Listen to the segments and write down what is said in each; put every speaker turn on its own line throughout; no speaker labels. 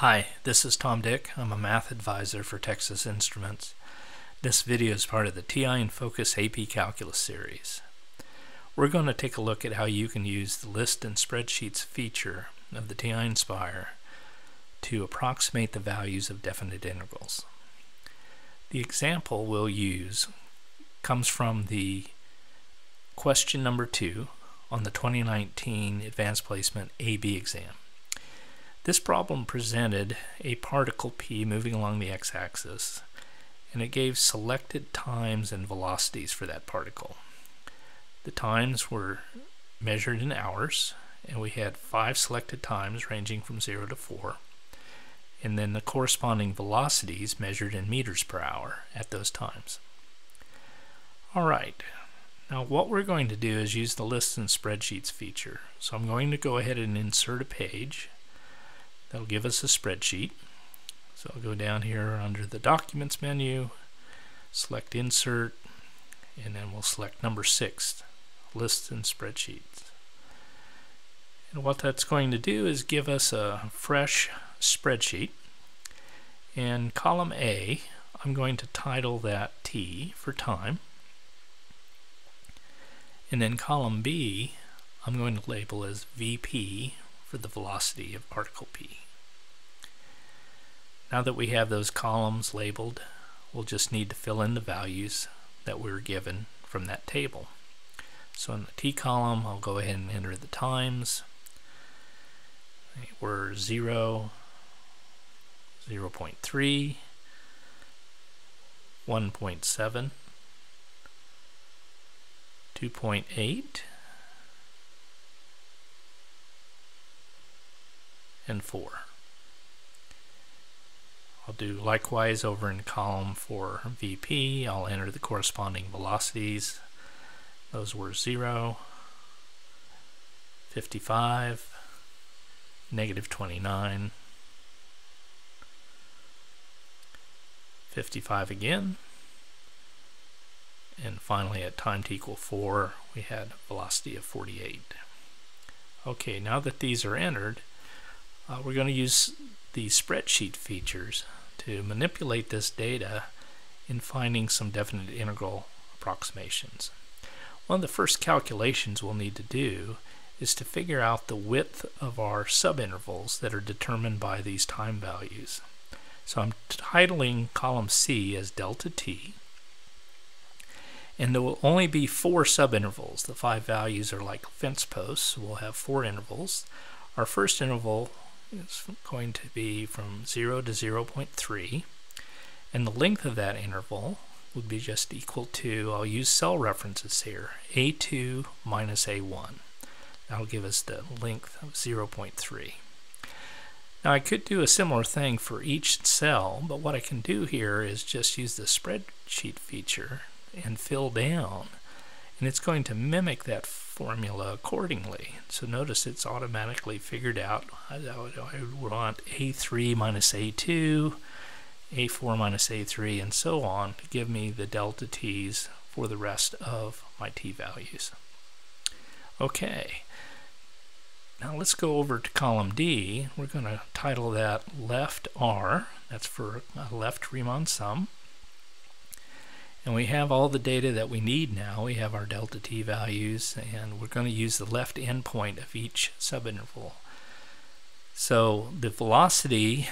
Hi, this is Tom Dick. I'm a math advisor for Texas Instruments. This video is part of the TI in Focus AP Calculus series. We're going to take a look at how you can use the List and Spreadsheets feature of the TI Nspire to approximate the values of definite integrals. The example we'll use comes from the question number two on the 2019 Advanced Placement AB exam. This problem presented a particle p moving along the x-axis and it gave selected times and velocities for that particle. The times were measured in hours and we had five selected times ranging from 0 to 4 and then the corresponding velocities measured in meters per hour at those times. Alright, now what we're going to do is use the Lists and Spreadsheets feature. So I'm going to go ahead and insert a page That'll give us a spreadsheet. So I'll go down here under the Documents menu, select Insert, and then we'll select number 6, Lists and Spreadsheets. And what that's going to do is give us a fresh spreadsheet. In column A, I'm going to title that T for time. And then column B, I'm going to label as VP for the velocity of particle p. Now that we have those columns labeled, we'll just need to fill in the values that we were given from that table. So in the T column, I'll go ahead and enter the times. We're 0, 0 0.3, 1.7, 2.8, and 4. I'll do likewise over in column for VP. I'll enter the corresponding velocities. Those were 0, 55, negative 29, 55 again, and finally at time t equal 4 we had a velocity of 48. Okay, now that these are entered, uh, we're going to use the spreadsheet features to manipulate this data in finding some definite integral approximations. One of the first calculations we'll need to do is to figure out the width of our subintervals that are determined by these time values. So I'm titling column C as delta t, and there will only be four subintervals. The five values are like fence posts, we'll have four intervals. Our first interval is going to be from 0 to 0 0.3 and the length of that interval would be just equal to, I'll use cell references here, A2 minus A1. That'll give us the length of 0.3. Now I could do a similar thing for each cell, but what I can do here is just use the spreadsheet feature and fill down. And it's going to mimic that formula accordingly. So notice it's automatically figured out. I would want A3 minus A2, A4 minus A3, and so on to give me the delta t's for the rest of my t values. Okay, now let's go over to column D. We're going to title that left R. That's for a left Riemann sum. And we have all the data that we need now. We have our delta t values, and we're going to use the left endpoint of each subinterval. So the velocity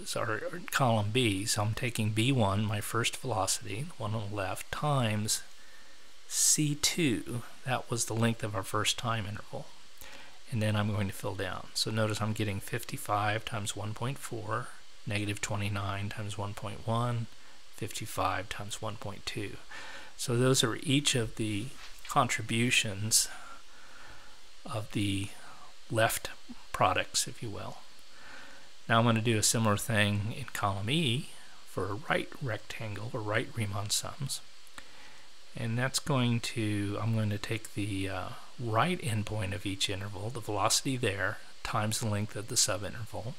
is our column B, so I'm taking B1, my first velocity, one on the left, times C2, that was the length of our first time interval. And then I'm going to fill down. So notice I'm getting 55 times 1.4, negative 29 times 1.1, 55 times 1.2. So those are each of the contributions of the left products, if you will. Now I'm going to do a similar thing in column E for a right rectangle or right Riemann sums. And that's going to, I'm going to take the uh, right endpoint of each interval, the velocity there, times the length of the subinterval.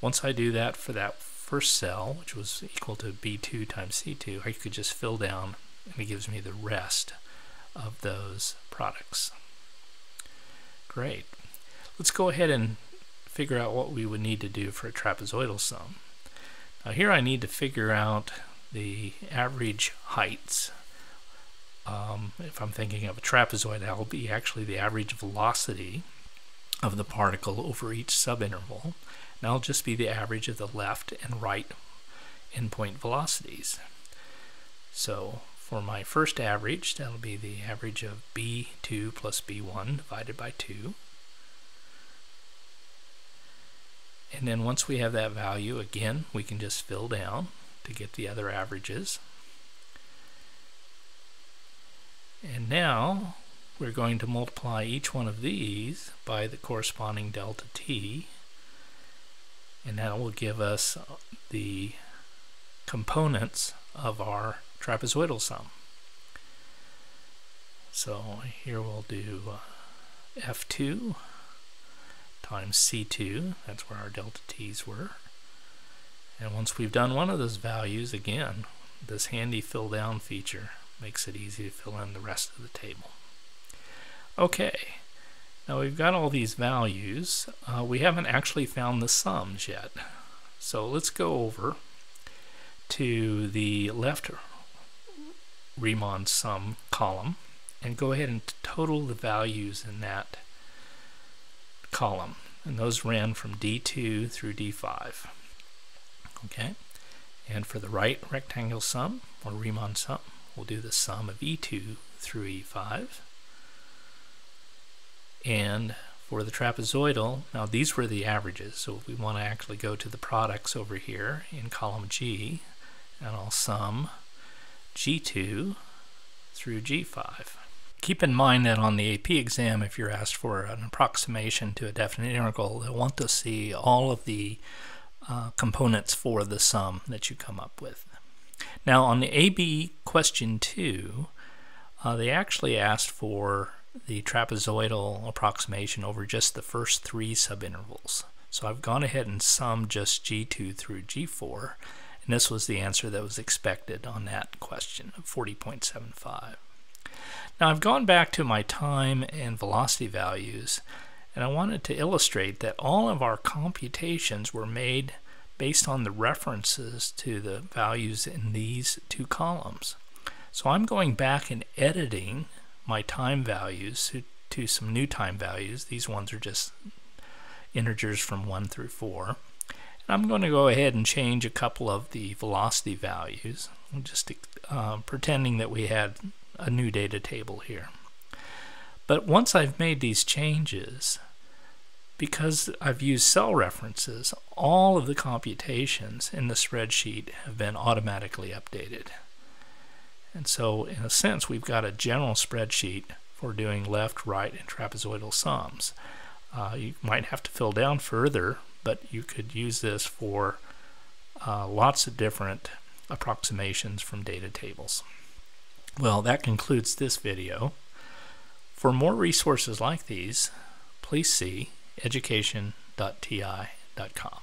Once I do that for that first cell, which was equal to B2 times C2, I could just fill down and it gives me the rest of those products. Great. Let's go ahead and figure out what we would need to do for a trapezoidal sum. Now here I need to figure out the average heights. Um, if I'm thinking of a trapezoid, that will be actually the average velocity of the particle over each subinterval. That'll just be the average of the left and right endpoint velocities. So for my first average, that'll be the average of b2 plus b1 divided by 2. And then once we have that value, again, we can just fill down to get the other averages. And now we're going to multiply each one of these by the corresponding delta t and that will give us the components of our trapezoidal sum. So here we'll do uh, F2 times C2, that's where our delta t's were. And once we've done one of those values, again, this handy fill down feature makes it easy to fill in the rest of the table. Okay, now we've got all these values. Uh, we haven't actually found the sums yet. So let's go over to the left Riemann sum column and go ahead and total the values in that column. And those ran from D2 through D5. Okay, and for the right rectangle sum, or Riemann sum, we'll do the sum of E2 through E5. And for the trapezoidal, now these were the averages, so if we want to actually go to the products over here in column G, and I'll sum G2 through G5. Keep in mind that on the AP exam, if you're asked for an approximation to a definite integral, they'll want to see all of the uh, components for the sum that you come up with. Now on the AB question 2, uh, they actually asked for the trapezoidal approximation over just the first three subintervals. So I've gone ahead and summed just G2 through G4, and this was the answer that was expected on that question of 40.75. Now I've gone back to my time and velocity values and I wanted to illustrate that all of our computations were made based on the references to the values in these two columns. So I'm going back and editing my time values to, some new time values. These ones are just integers from 1 through 4. And I'm going to go ahead and change a couple of the velocity values, just uh, pretending that we had a new data table here. But once I've made these changes, because I've used cell references, all of the computations in the spreadsheet have been automatically updated. And so in a sense, we've got a general spreadsheet for doing left, right, and trapezoidal sums. Uh, you might have to fill down further, but you could use this for uh, lots of different approximations from data tables. Well, that concludes this video. For more resources like these, please see education.ti.com.